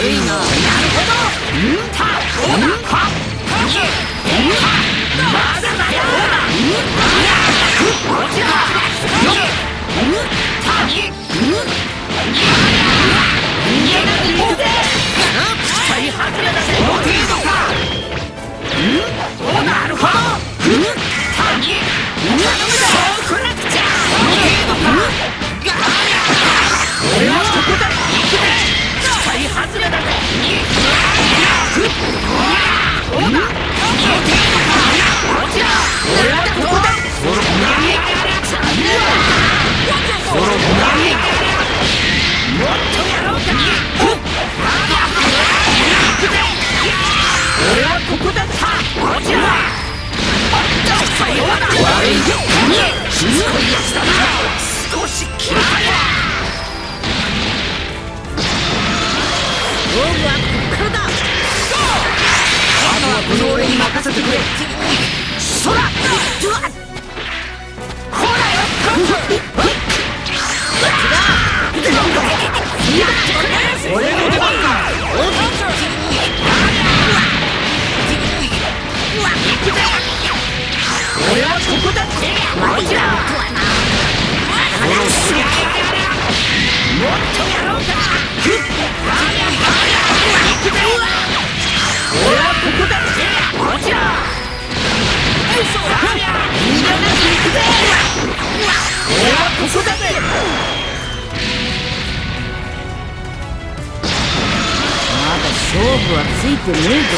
悪いな。なるほど。うん。たうん。はっうん。はまだだようん。こちらようん。たうん。逃げなく行くぜ期待外れだぜ程度かなるほどたうん。頼むぜそうこなくちゃその程度かくねえぞ。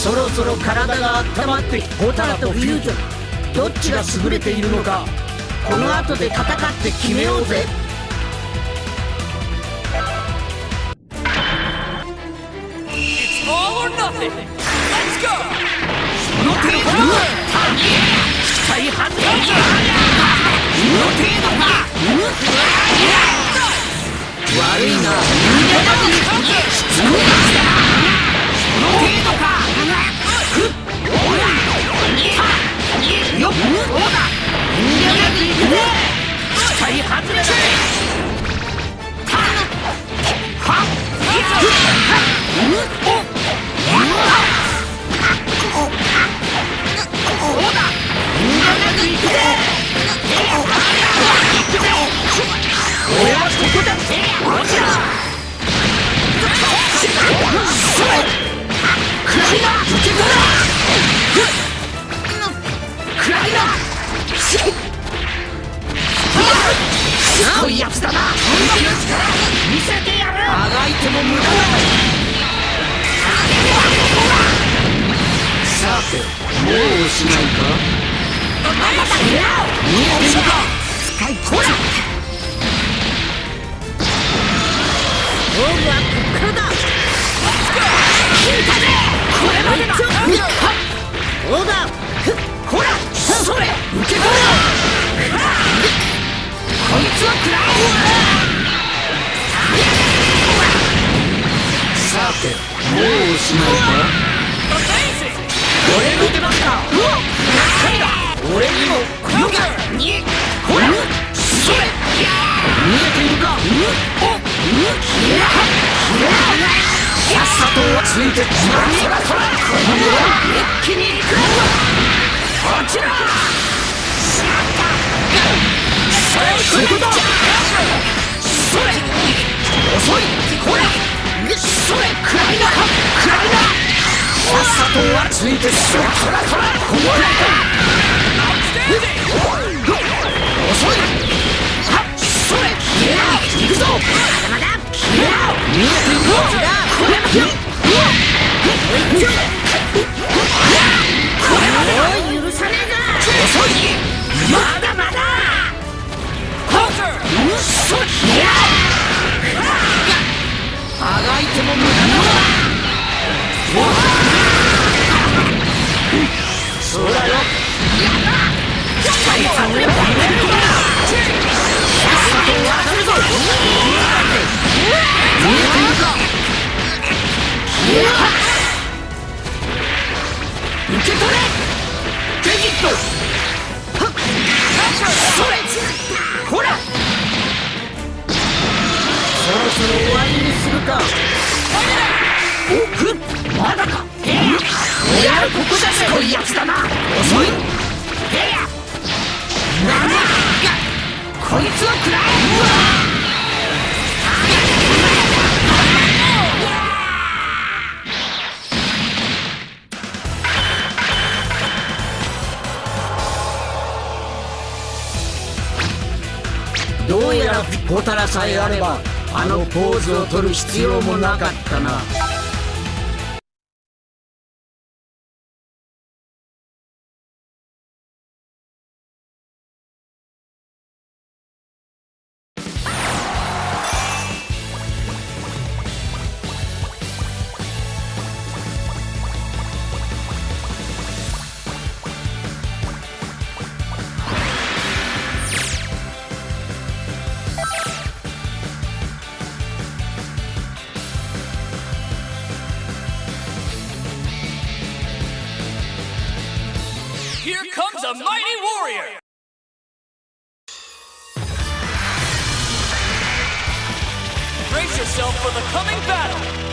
そろそろ体が温まってホタラとフュージョンどっちが優れているのかこの後で戦って決めようぜ It's all or nothing. Let's go. この程度か期待外れこの程度か悪いな逃げなくしつこいなこの程度か俺はここだって。こちらクライナー受け取れクライナーしつこいやつだな見せてやるあがいても無駄ださてもうおしまいか見えてるか使いこら勝負はこっからだ聞いたぜまでだどうだほらそれ受け取れこいつは食らさてもうおしまいか Amazing. 俺の出番かうわ何だ俺にもよがにほらそれ見えているか。おっさっさとついてしまうそらそらこの世は一気に行くこちらしまったそれそこだそれ遅いほらそれくらいなくらいなさっさとはついてしまうそらそらこの世だ遅いはっそれ行くぞまだまだ見そろそろ終わりにするか。おまだか。ええやるここだぜこいやつだな。遅い。えやなんだこいつを食らえどうやら小タラさえあればあのポーズを取る必要もなかったな「yourself for the coming battle!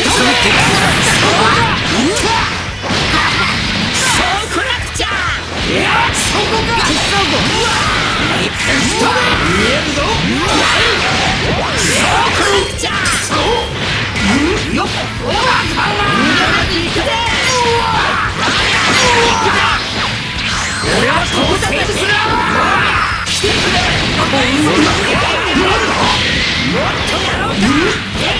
もっとやろうか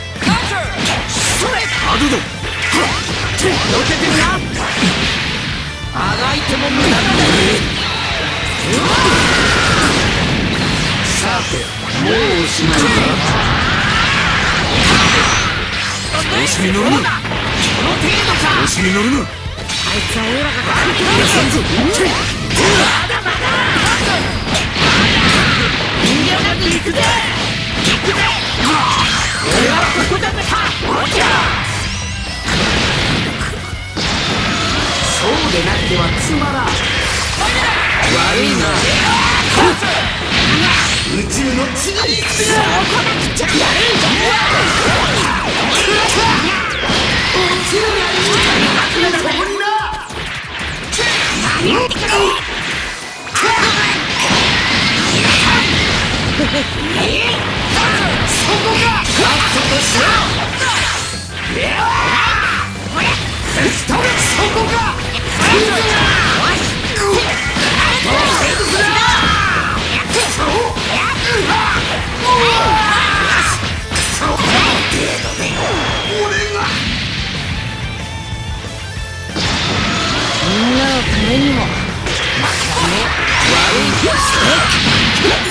それアドだよけてく行くぜ行くぜここだぜもちろんそうでなくてはつまらん悪いな宇宙の地に行くぜやるんじゃ宇宙にあるそこにな何ってそこがさっ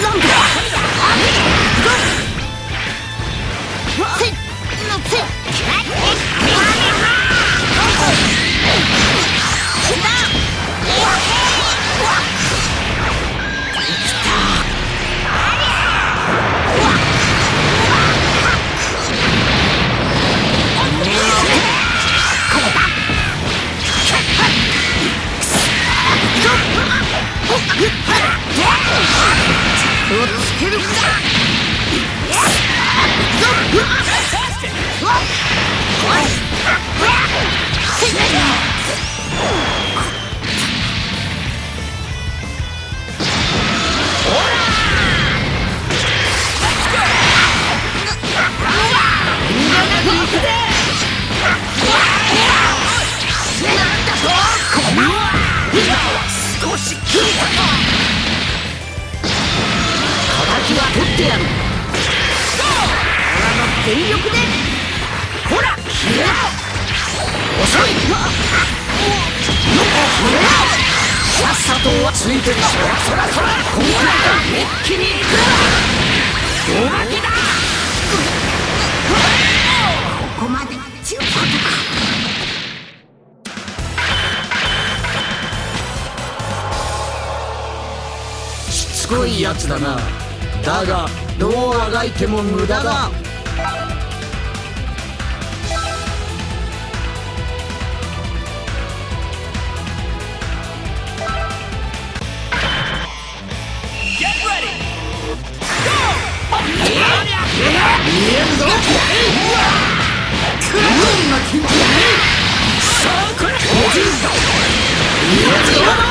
なんだをつけるか。Ah! とはついてるそらそらそら今回は一気にいく胴巻きだ。ここまで中途かしつこいやつだ。なだ。がどうあがいても無駄だ。勝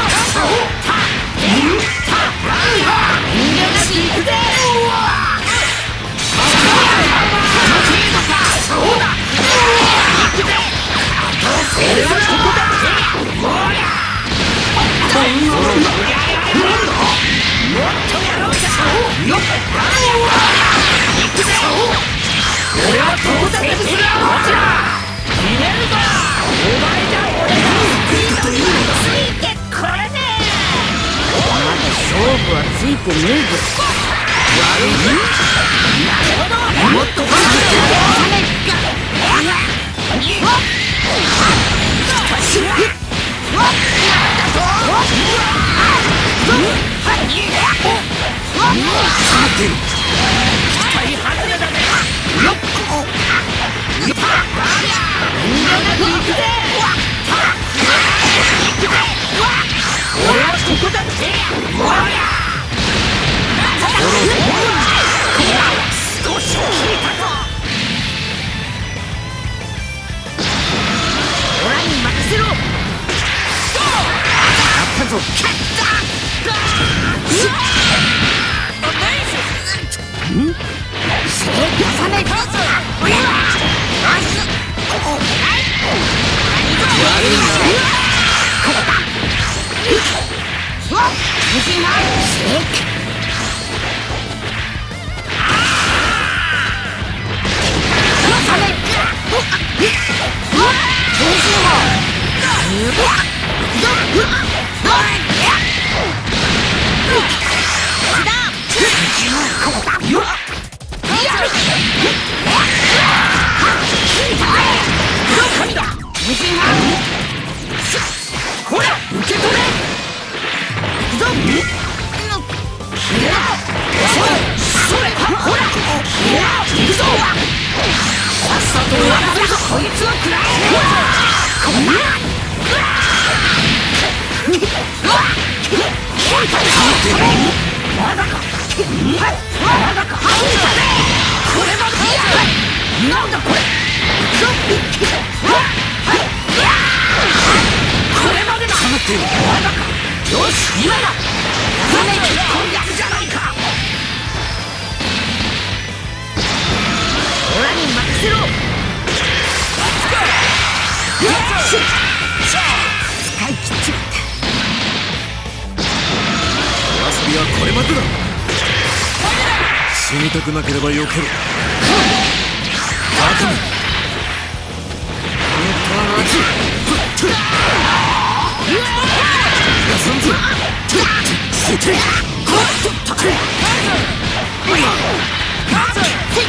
てねえぞもっとオぞだうわっオラに任せろ使い切っちまはこれまでだ。死にたくなければよけろ。悪夢休んぞ。悪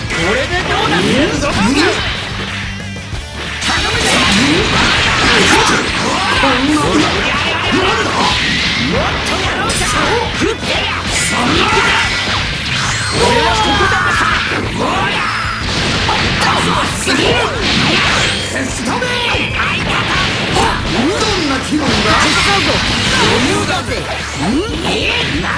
れでどうだいやぞ頼むぜこんなもっとやろうかふっそんな俺はここだほらすぎる？ストメどんな気分だ余裕だぜんえな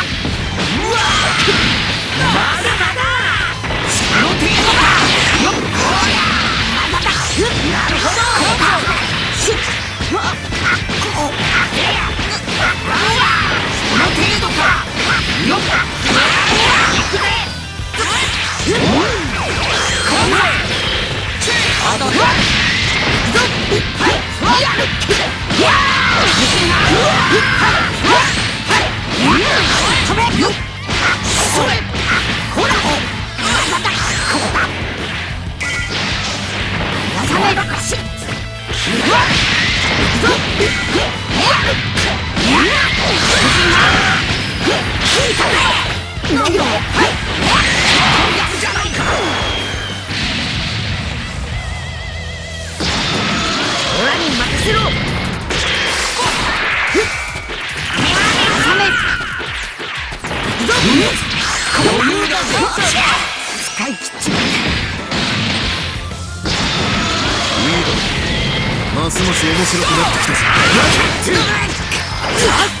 よ何をはいやるじゃないかっちまっいいだろ。うますます面白くなってきたぞ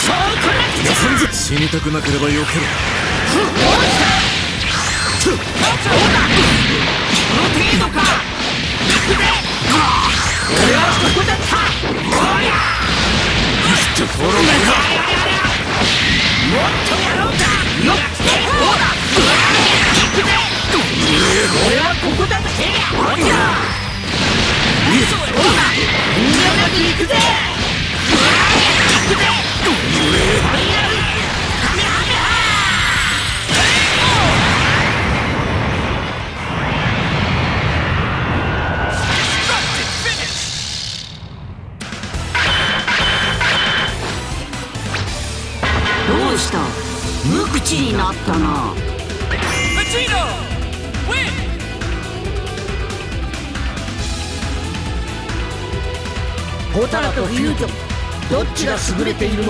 死にたくなければ避けろこの程度か行くぜ俺はここだったほらところがもっとやろうかよっほら行くぜ俺はここだってほらほ優れている。